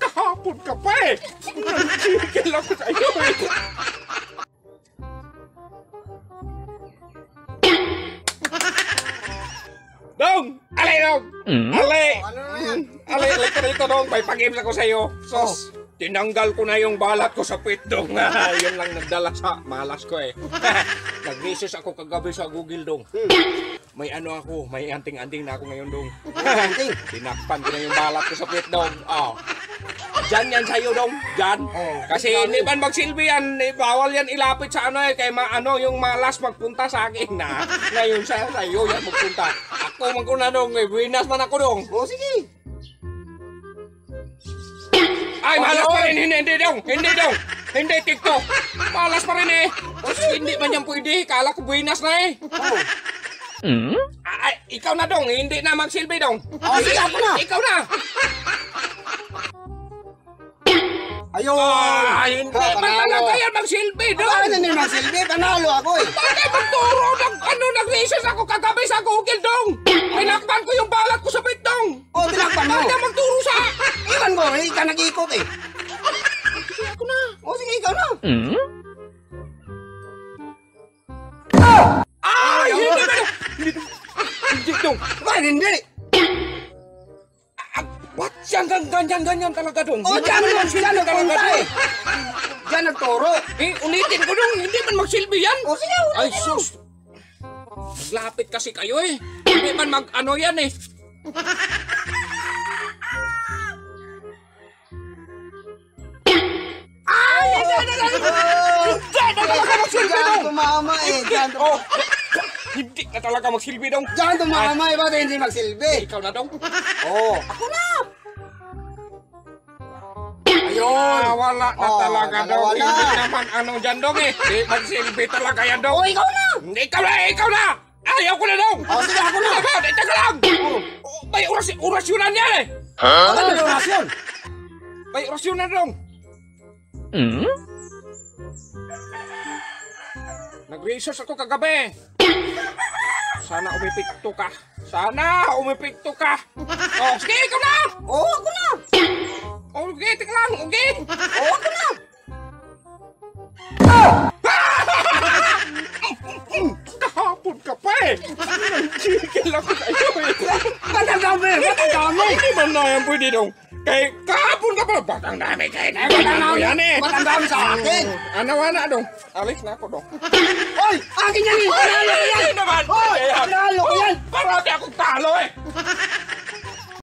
Kahapon ka pa eh. Nagsigil ako sa iyo eh. Dong! Alay, Dong! Alay! Ano na yan? Alay, alay ka rito, Dong. May pag-games ako sa iyo. Sos, tinanggal ko na yung balat ko sa pit, Dong. Ah, Yun lang nagdala sa malas ko eh. Nag-research ako kagabi sa Google, Dong. May ano ako, may anting-anting na ako ngayon, Dong. Anting. Tinakpan ko na yung balat ko sa pit, Dong. Oh. Diyan yan sa'yo, Dong. Diyan. Oh, Kasi hindi man magsilbi yan, eh, bawal yan ilapit sa ano eh, kay ma, ano, yung malas magpunta sa akin na. Ngayon sa sa'yo yan magpunta. Ako man ko na, Dong. Eh, winas man ako, Dong. O, sige. Ay, malas pa rin. Hindi, hindi, Dong. Hindi, Dong. Hindi, TikTok. Malas pa rin eh. Hindi man yan pwede. Kala ko winas na eh. Oh. Ay, ikaw na, Dong. Hindi na magsilbi, Dong. Oh, sige, ako na. Ikaw na. Ayun. Ah, hindi panalo. talaga yan magsilbi, Bakit Dong. hindi magsilbi? Panalo ako eh. Bakit magturo ng ano, nag-research ako kagabi sa Google, Dong? Ka nag-ikot eh. Ako na. O, sige, ikaw na. Ay, hindi na. Hindi, hindi, Dong. Bakit hindi? Ah, What? Yan, gan- ganyan, ganyan talaga, Dong. O, dyan, man dyan, magsilbi dyan talaga, nagpunta Dong. eh. Dyan nagturo. Eh, ulitin ko, Dong. Hindi man magsilbi yan. O, sige, Ay, ulitin mo. sus. Naglapit kasi kayo eh. Hindi man mag-ano yan eh. Hindi, na talaga magsilbi, Dong. tumama eh. Oh, hindi na talaga magsilbi, Dong. diyan tumama eh. Bakit hindi magsilbi? Ikaw na, Dong. Oo. Ako na. Ayun, wala na Oh, talaga, Dong. Hindi naman ano dyan, Dong eh. Hindi magsilbi talaga yan, Dong. O, ikaw na. Ikaw na, ikaw na! Ayaw ko na, Dong! O, sige, ako na. Teka, lang! Oh, May oras, orasyonan yan eh! Ano na orasyon? May orasyonan, Dong! Nag-research ako kagabi. Sana umipikto ka. Sana umipikto ka. Oh, sige, ikaw na! Oo, ako na. Oh, okay, teka lang, okay? Oo, ako na. Kahapon ka pa eh! Nagsigil ako sa iyo eh! Ang dami? Hindi man na yan pwede dong. Kay kahapon ka pa. Ba't ang dami kay Eh, ba't ang Kailangan ko dami? yan eh. Ba't ang dami sa akin? Ano na dong? Alis na ako dong. Hoy, akin yan eh.